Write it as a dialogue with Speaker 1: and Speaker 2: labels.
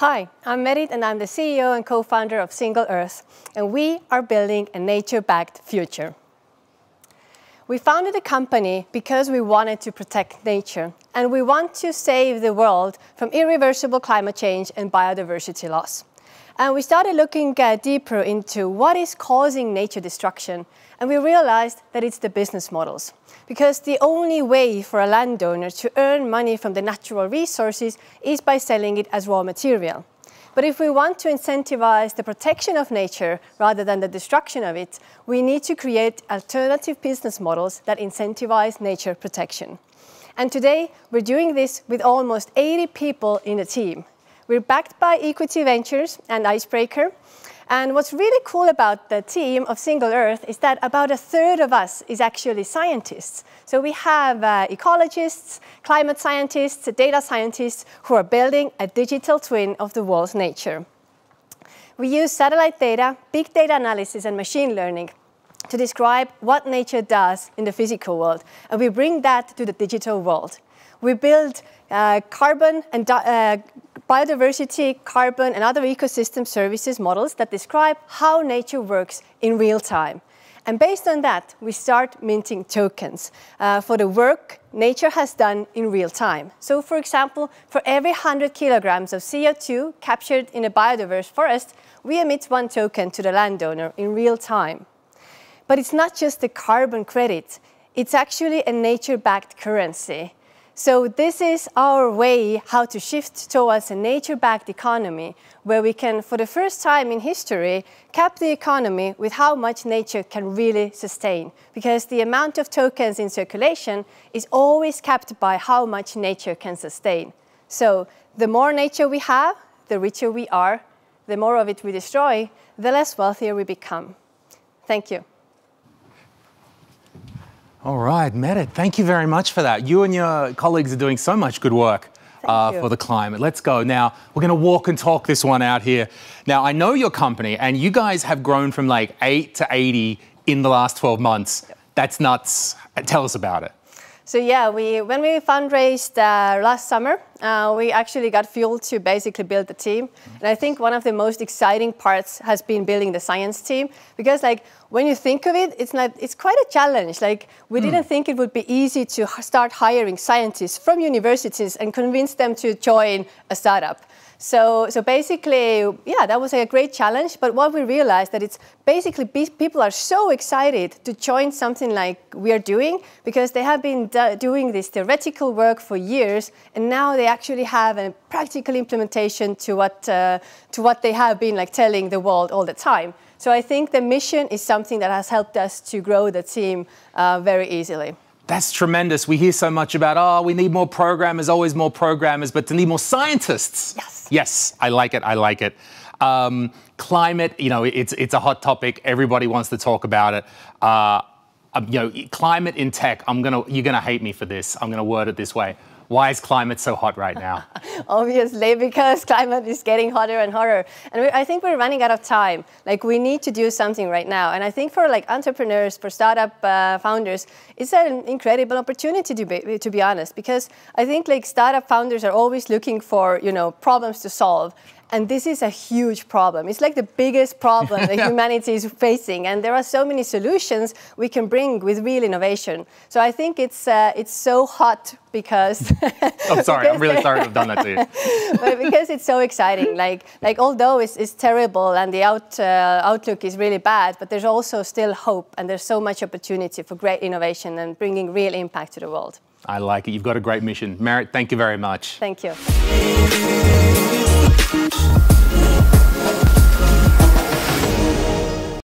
Speaker 1: Hi, I'm Merit and I'm the CEO and co-founder of Single Earth, and we are building a nature-backed future. We founded the company because we wanted to protect nature, and we want to save the world from irreversible climate change and biodiversity loss. And we started looking uh, deeper into what is causing nature destruction. And we realized that it's the business models. Because the only way for a landowner to earn money from the natural resources is by selling it as raw material. But if we want to incentivize the protection of nature rather than the destruction of it, we need to create alternative business models that incentivize nature protection. And today, we're doing this with almost 80 people in the team. We're backed by Equity Ventures and Icebreaker. And what's really cool about the team of Single Earth is that about a third of us is actually scientists. So we have uh, ecologists, climate scientists, data scientists who are building a digital twin of the world's nature. We use satellite data, big data analysis, and machine learning to describe what nature does in the physical world. And we bring that to the digital world. We build uh, carbon and uh, biodiversity, carbon, and other ecosystem services models that describe how nature works in real time. And based on that, we start minting tokens uh, for the work nature has done in real time. So for example, for every 100 kilograms of CO2 captured in a biodiverse forest, we emit one token to the landowner in real time. But it's not just the carbon credit, it's actually a nature-backed currency. So this is our way how to shift towards a nature-backed economy where we can, for the first time in history, cap the economy with how much nature can really sustain. Because the amount of tokens in circulation is always capped by how much nature can sustain. So the more nature we have, the richer we are. The more of it we destroy, the less wealthier we become. Thank you.
Speaker 2: All right, Merit, thank you very much for that. You and your colleagues are doing so much good work uh, for the climate. Let's go. Now, we're going to walk and talk this one out here. Now, I know your company, and you guys have grown from like 8 to 80 in the last 12 months. Yep. That's nuts. Tell us about it.
Speaker 1: So yeah, we when we fundraised uh, last summer, uh, we actually got fuel to basically build the team. And I think one of the most exciting parts has been building the science team because like when you think of it, it's not it's quite a challenge. Like we mm. didn't think it would be easy to start hiring scientists from universities and convince them to join a startup. So, so basically, yeah, that was a great challenge. But what we realized that it's basically people are so excited to join something like we are doing because they have been doing this theoretical work for years, and now they actually have a practical implementation to what uh, to what they have been like telling the world all the time. So I think the mission is something that has helped us to grow the team uh, very easily.
Speaker 2: That's tremendous. We hear so much about, oh, we need more programmers, always more programmers, but to need more scientists.
Speaker 1: Yes.
Speaker 2: Yes, I like it. I like it. Um, climate, you know, it's it's a hot topic. Everybody wants to talk about it. Uh, um, you know, climate in tech. I'm gonna, you're gonna hate me for this. I'm gonna word it this way. Why is climate so hot right now?
Speaker 1: Obviously, because climate is getting hotter and hotter. And we, I think we're running out of time. Like, we need to do something right now. And I think for like entrepreneurs, for startup uh, founders, it's an incredible opportunity to be, to be honest, because I think like startup founders are always looking for, you know, problems to solve. And this is a huge problem. It's like the biggest problem that humanity is facing. And there are so many solutions we can bring with real innovation. So I think it's, uh, it's so hot because.
Speaker 2: I'm sorry. I'm really sorry to have done that to you.
Speaker 1: but because it's so exciting. Like, like although it's, it's terrible and the out, uh, outlook is really bad, but there's also still hope. And there's so much opportunity for great innovation and bringing real impact to the world.
Speaker 2: I like it. You've got a great mission. Merit. thank you very much.
Speaker 1: Thank you.